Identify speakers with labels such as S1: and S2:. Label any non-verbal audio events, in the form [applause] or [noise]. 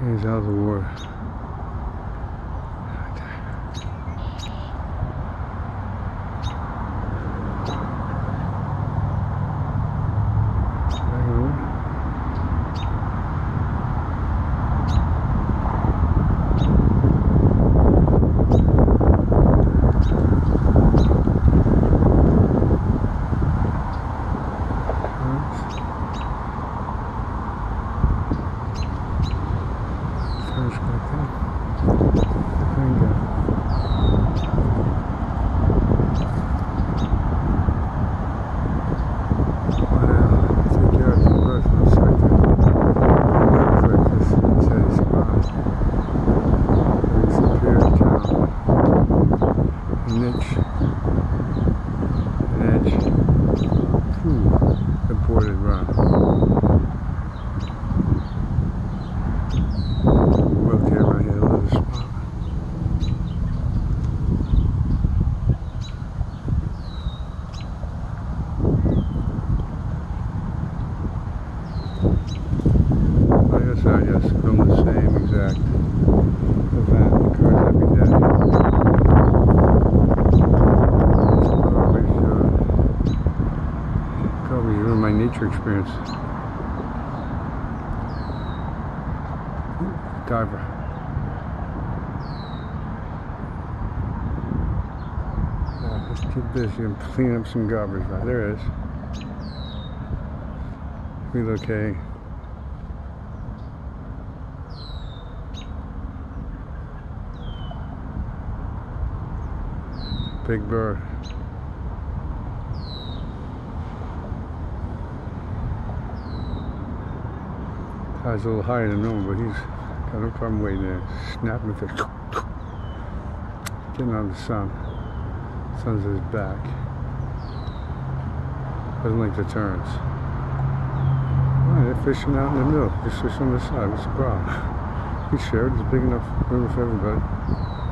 S1: He's out of the water. Imported run. Rotate right here, a little spot. Just film the same exact event occurs every day. Probably should probably ruin my nature experience. Diver. Yeah, just too busy. I'm cleaning up some garbage. Right there it is. Relocate. Big bird. Tide's a little higher than normal, but he's got no problem waiting there. Snapping the fish. Getting on the sun. Sun's at his back. Doesn't like the terns. Oh, they're fishing out in the middle. Just fish on the side. What's the problem? [laughs] We share it. It's big enough river for everybody.